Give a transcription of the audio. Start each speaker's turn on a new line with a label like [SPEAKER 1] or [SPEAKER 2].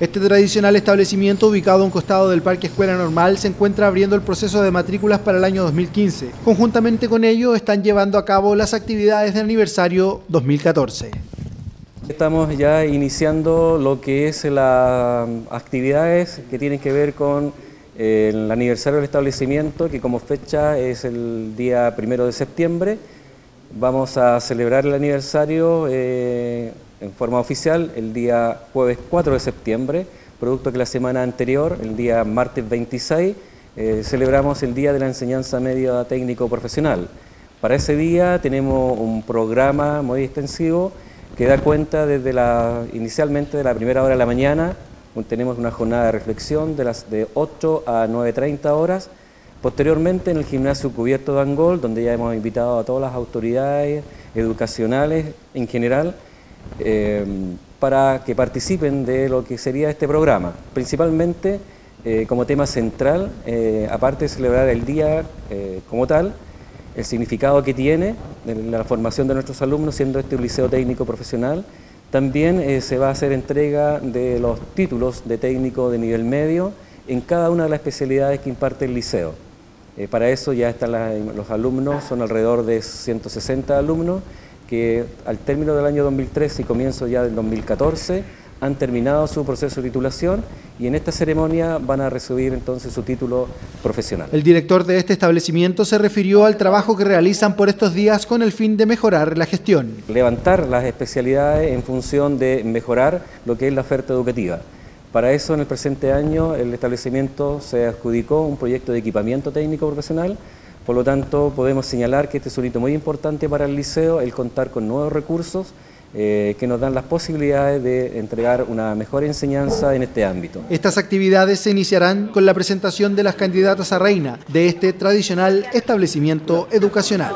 [SPEAKER 1] Este tradicional establecimiento, ubicado a un costado del Parque Escuela Normal, se encuentra abriendo el proceso de matrículas para el año 2015. Conjuntamente con ello, están llevando a cabo las actividades de aniversario 2014.
[SPEAKER 2] Estamos ya iniciando lo que es las actividades que tienen que ver con eh, el aniversario del establecimiento, que como fecha es el día primero de septiembre. Vamos a celebrar el aniversario eh, en forma oficial el día jueves 4 de septiembre, producto que la semana anterior, el día martes 26, eh, celebramos el Día de la Enseñanza Media Técnico Profesional. Para ese día tenemos un programa muy extensivo que da cuenta desde la, inicialmente de la primera hora de la mañana, tenemos una jornada de reflexión de las de 8 a 9.30 horas, posteriormente en el gimnasio cubierto de Angol, donde ya hemos invitado a todas las autoridades educacionales en general, eh, para que participen de lo que sería este programa, principalmente eh, como tema central, eh, aparte de celebrar el día como tal, el significado que tiene la formación de nuestros alumnos, siendo este un liceo técnico profesional, también se va a hacer entrega de los títulos de técnico de nivel medio en cada una de las especialidades que imparte el liceo. para eso ya están los alumnos, son alrededor de 160 alumnos, que al término del año 2013 y comienzo ya del 2014 han terminado su proceso de titulación y en esta ceremonia van a recibir entonces su título profesional.
[SPEAKER 1] El director de este establecimiento se refirió al trabajo que realizan por estos días con el fin de mejorar la gestión.
[SPEAKER 2] Levantar las especialidades en función de mejorar lo que es la oferta educativa. Para eso en el presente año el establecimiento se adjudicó un proyecto de equipamiento técnico profesional por lo tanto, podemos señalar que este es un hito muy importante para el liceo, el contar con nuevos recursos eh, que nos dan las posibilidades de entregar una mejor enseñanza en este ámbito.
[SPEAKER 1] Estas actividades se iniciarán con la presentación de las candidatas a reina de este tradicional establecimiento educacional.